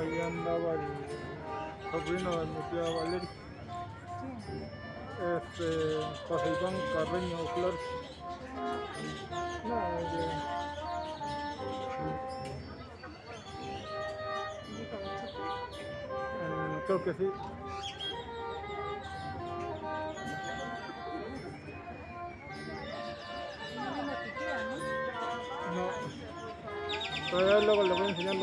Ahí andaba el sobrino de mi tía Valeria. Este, José Iván Carreño Flores. No, de- eh, creo que sí. Dengan?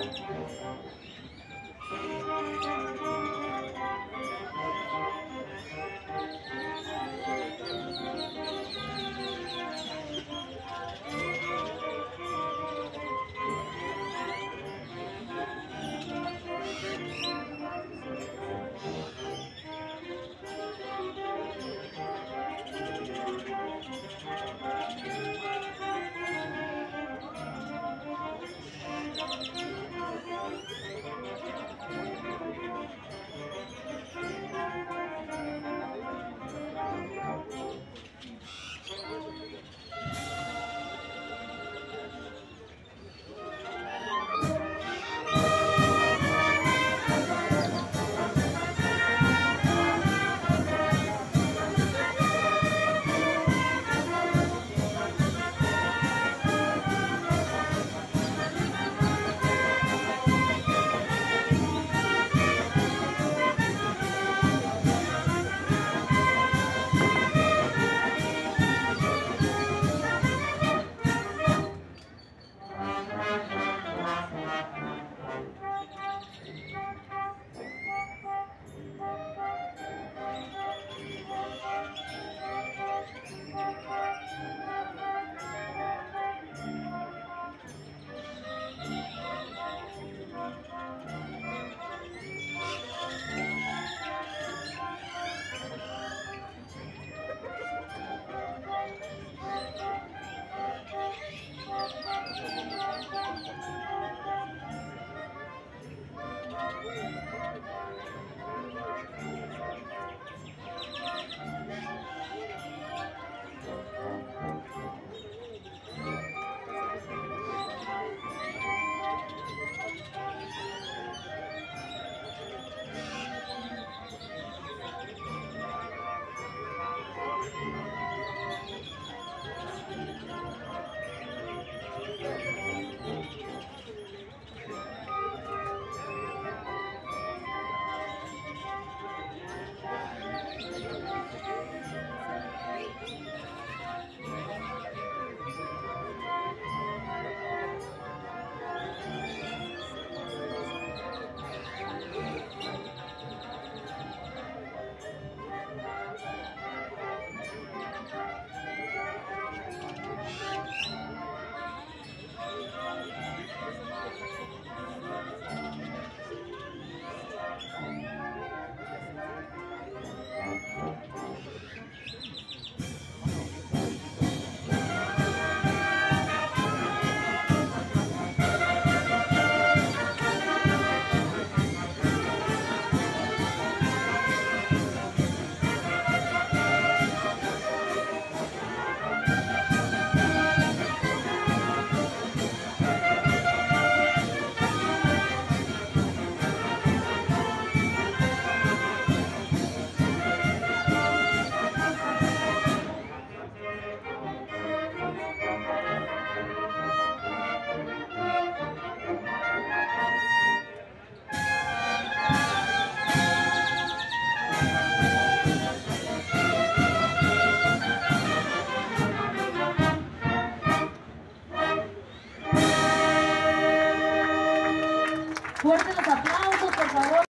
Música